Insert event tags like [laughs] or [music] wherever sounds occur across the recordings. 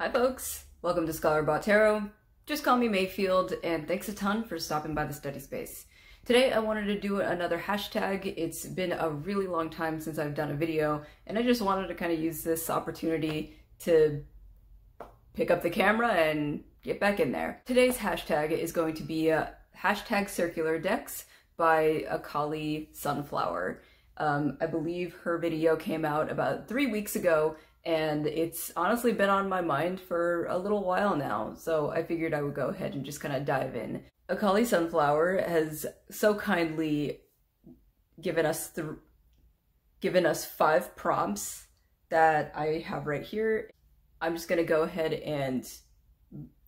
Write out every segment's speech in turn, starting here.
Hi folks, welcome to Scholarbot Tarot. Just call me Mayfield and thanks a ton for stopping by the study space. Today I wanted to do another hashtag. It's been a really long time since I've done a video and I just wanted to kind of use this opportunity to pick up the camera and get back in there. Today's hashtag is going to be a hashtag circular decks by Ikale Sunflower. Um, I believe her video came out about three weeks ago and it's honestly been on my mind for a little while now, so I figured I would go ahead and just kind of dive in. Ikale Sunflower has so kindly given us the given us five prompts that I have right here. I'm just gonna go ahead and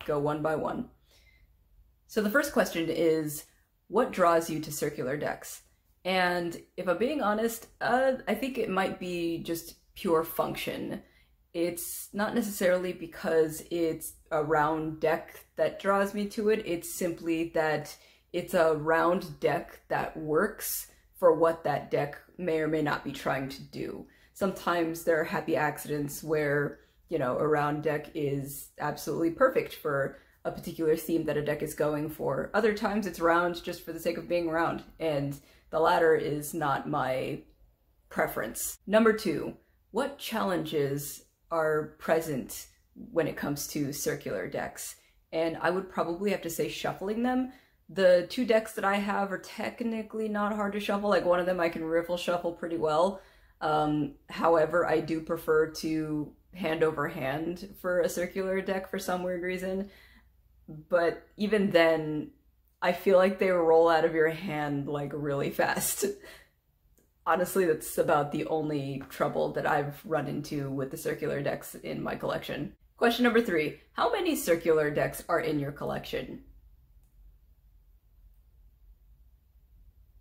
go one by one. So the first question is, what draws you to circular decks? And if I'm being honest, uh, I think it might be just pure function. It's not necessarily because it's a round deck that draws me to it, it's simply that it's a round deck that works for what that deck may or may not be trying to do. Sometimes there are happy accidents where, you know, a round deck is absolutely perfect for a particular theme that a deck is going for. Other times it's round just for the sake of being round, and the latter is not my preference. Number two, what challenges are present when it comes to circular decks? And I would probably have to say shuffling them. The two decks that I have are technically not hard to shuffle. Like one of them I can riffle shuffle pretty well. Um, however, I do prefer to hand over hand for a circular deck for some weird reason. But even then, I feel like they roll out of your hand like really [laughs] fast. Honestly, that's about the only trouble that I've run into with the circular decks in my collection. Question number three, how many circular decks are in your collection?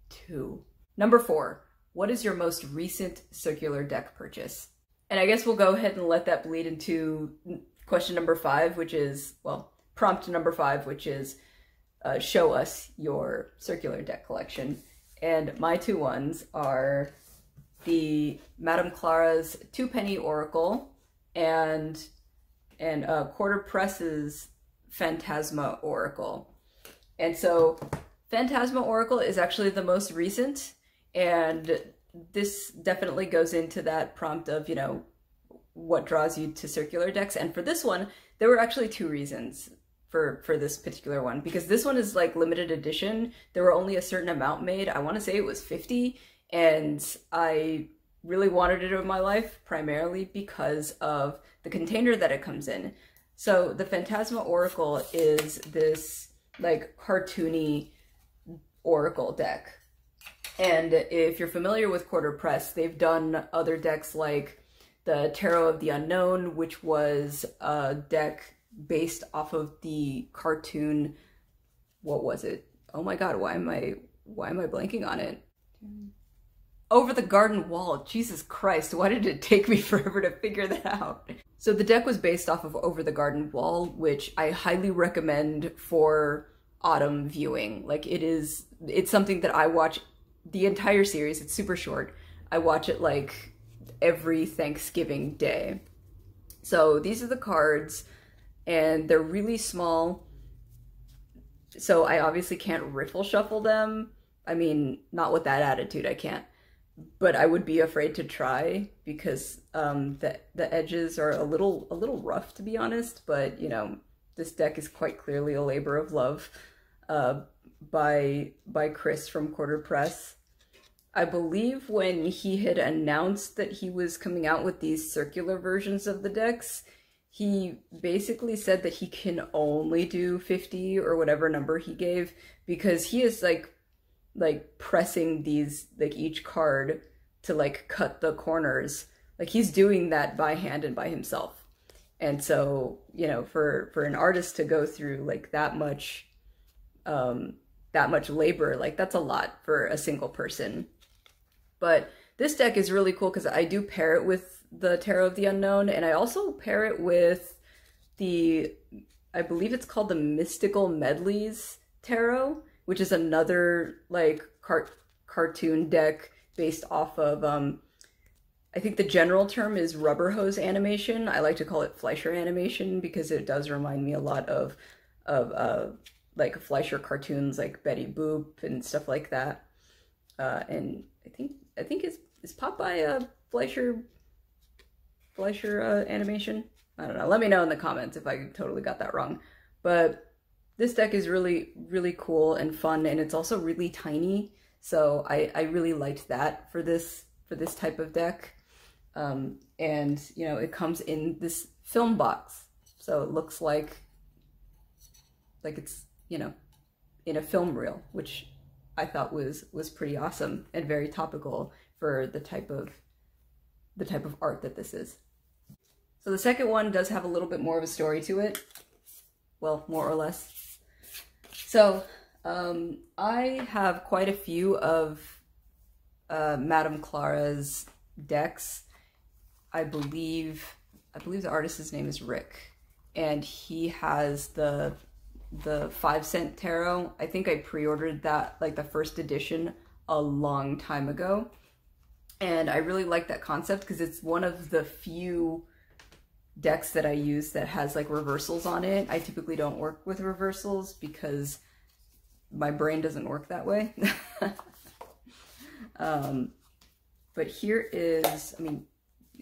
Two. Number four, what is your most recent circular deck purchase? And I guess we'll go ahead and let that bleed into question number five, which is, well, prompt number five, which is uh, show us your circular deck collection. And my two ones are the Madam Clara's Two Penny Oracle and and uh, Quarter Press's Fantasma Oracle. And so Fantasma Oracle is actually the most recent, and this definitely goes into that prompt of, you know, what draws you to circular decks. And for this one, there were actually two reasons for for this particular one because this one is like limited edition. There were only a certain amount made. I want to say it was 50 and I really wanted it in my life primarily because of the container that it comes in. So the Fantasma Oracle is this like cartoony oracle deck. And if you're familiar with Quarter Press, they've done other decks like the Tarot of the Unknown, which was a deck based off of the cartoon what was it? Oh my god why am i why am i blanking on it? Over the garden wall jesus christ why did it take me [laughs] forever to figure that out? So the deck was based off of over the garden wall which i highly recommend for autumn viewing. Like it is it's something that i watch the entire series it's super short. I watch it like every thanksgiving day. So these are the cards and they're really small. So I obviously can't riffle shuffle them. I mean, not with that attitude, I can't. But I would be afraid to try because um, the the edges are a little a little rough to be honest. But you know, this deck is quite clearly a labor of love uh, by by Chris from Quarter Press. I believe when he had announced that he was coming out with these circular versions of the decks, he basically said that he can only do 50 or whatever number he gave because he is like like pressing these like each card to like cut the corners. Like he's doing that by hand and by himself. And so you know for for an artist to go through like that much um that much labor like that's a lot for a single person. But this deck is really cool because i do pair it with the Tarot of the Unknown, and I also pair it with the, I believe it's called the Mystical Medleys Tarot, which is another like cart cartoon deck based off of um I think the general term is rubber hose animation. I like to call it Fleischer animation because it does remind me a lot of of uh, like Fleischer cartoons like Betty Boop and stuff like that. Uh, and think I think is is Popeye a Fleischer Fleischer uh, animation? I don't know. Let me know in the comments if I totally got that wrong. But this deck is really really cool and fun, and it's also really tiny. So I I really liked that for this for this type of deck. Um, and you know it comes in this film box, so it looks like like it's you know in a film reel, which I thought was was pretty awesome and very topical for the type of the type of art that this is. So the second one does have a little bit more of a story to it. Well, more or less. So um, I have quite a few of uh, Madam Clara's decks. I believe I believe the artist's name is Rick, and he has the the five cent tarot. I think I pre-ordered that like the first edition a long time ago. And I really like that concept because it's one of the few decks that I use that has like reversals on it. I typically don't work with reversals because my brain doesn't work that way. [laughs] um, but here is, I mean,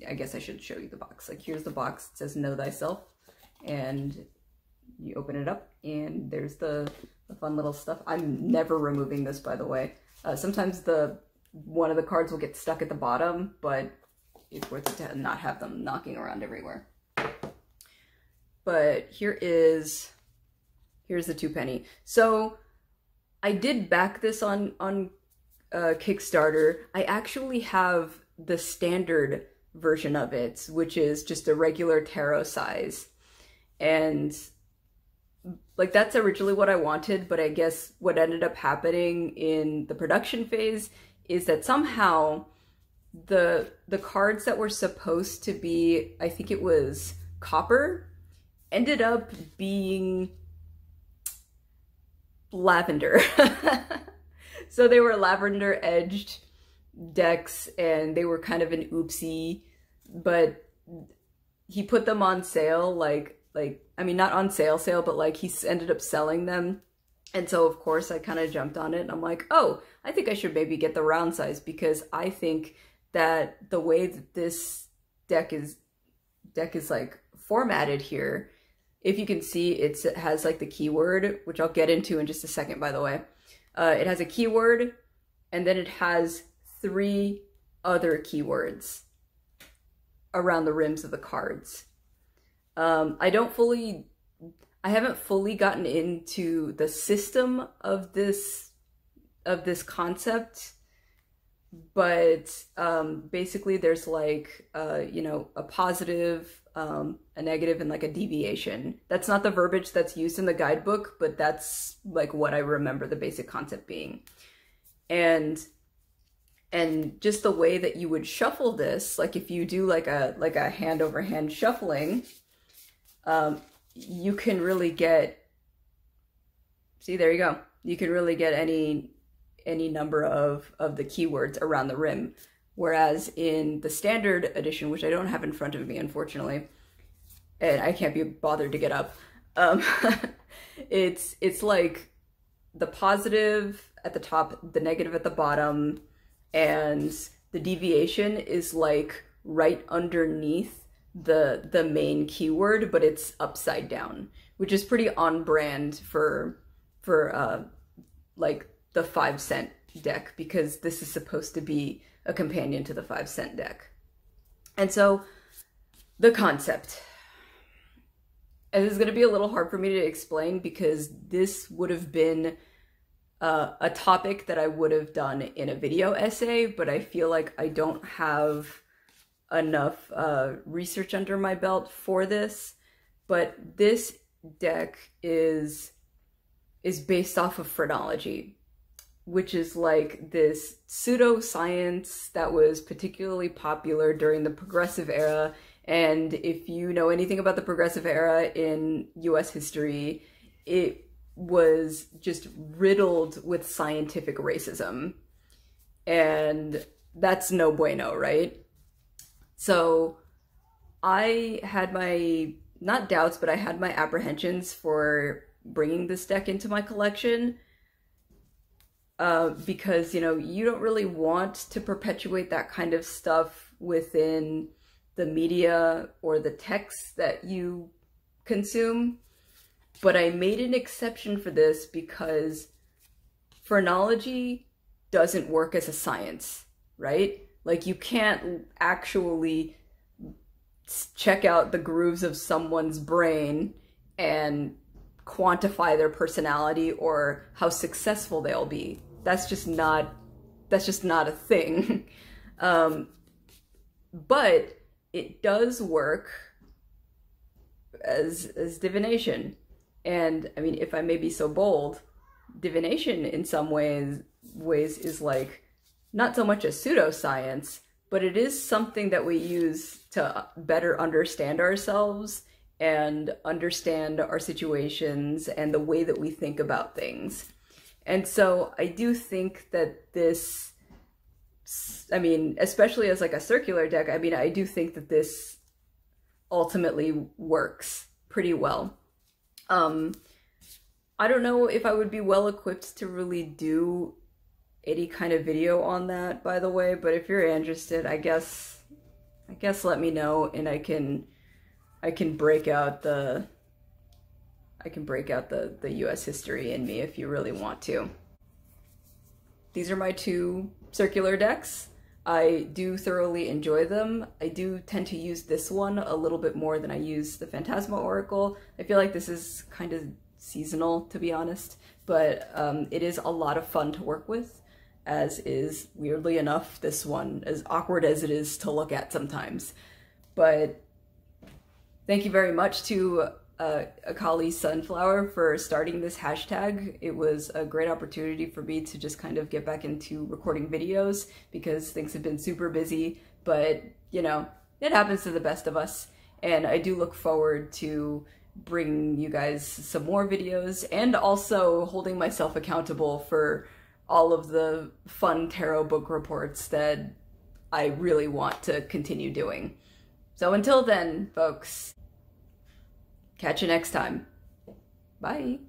I guess I should show you the box. Like here's the box, it says know thyself. And you open it up and there's the, the fun little stuff. I'm never removing this, by the way. Uh, sometimes the one of the cards will get stuck at the bottom, but it's worth it to not have them knocking around everywhere. But here is, here's the two penny. So I did back this on, on uh, Kickstarter. I actually have the standard version of it, which is just a regular tarot size. And like that's originally what I wanted, but I guess what ended up happening in the production phase is that somehow the the cards that were supposed to be I think it was copper ended up being lavender. [laughs] so they were lavender edged decks and they were kind of an oopsie, but he put them on sale like like I mean not on sale sale but like he ended up selling them. And so of course I kind of jumped on it and I'm like oh I think I should maybe get the round size because I think that the way that this deck is deck is like formatted here if you can see it has like the keyword which I'll get into in just a second by the way. Uh, it has a keyword and then it has three other keywords around the rims of the cards um, I don't fully, I haven't fully gotten into the system of this, of this concept, but um, basically there's like, uh, you know, a positive, um, a negative, and like a deviation. That's not the verbiage that's used in the guidebook, but that's like what I remember the basic concept being. And and just the way that you would shuffle this like if you do like a like a hand over hand shuffling um, you can really get, see, there you go. You can really get any any number of, of the keywords around the rim. Whereas in the standard edition, which I don't have in front of me, unfortunately, and I can't be bothered to get up, um, [laughs] it's, it's like the positive at the top, the negative at the bottom, and the deviation is like right underneath the the main keyword, but it's upside down, which is pretty on brand for for uh like the five cent deck because this is supposed to be a companion to the five cent deck. And so the concept. And this is going to be a little hard for me to explain because this would have been uh, a topic that I would have done in a video essay, but I feel like I don't have enough uh, research under my belt for this, but this deck is is based off of phrenology, which is like this pseudoscience that was particularly popular during the progressive era. And if you know anything about the progressive era in US history, it was just riddled with scientific racism. And that's no bueno, right? So I had my, not doubts, but I had my apprehensions for bringing this deck into my collection. Uh, because, you know, you don't really want to perpetuate that kind of stuff within the media or the text that you consume. But I made an exception for this because phrenology doesn't work as a science, right? Like you can't actually check out the grooves of someone's brain and quantify their personality or how successful they'll be. That's just not that's just not a thing. [laughs] um, but it does work as as divination. And I mean, if I may be so bold, divination in some ways ways is like not so much a pseudoscience, but it is something that we use to better understand ourselves and understand our situations and the way that we think about things. And so I do think that this, I mean, especially as like a circular deck, I mean, I do think that this ultimately works pretty well. Um, I don't know if I would be well equipped to really do any kind of video on that, by the way, but if you're interested, I guess, I guess let me know and I can, I can break out the, I can break out the, the US history in me if you really want to. These are my two circular decks. I do thoroughly enjoy them. I do tend to use this one a little bit more than I use the Fantasma Oracle. I feel like this is kind of seasonal, to be honest, but um, it is a lot of fun to work with, as is, weirdly enough, this one, as awkward as it is to look at sometimes. But thank you very much to uh, Ikale Sunflower for starting this hashtag. It was a great opportunity for me to just kind of get back into recording videos because things have been super busy, but you know, it happens to the best of us. And I do look forward to bringing you guys some more videos and also holding myself accountable for all of the fun tarot book reports that I really want to continue doing. So until then, folks, Catch you next time. Bye.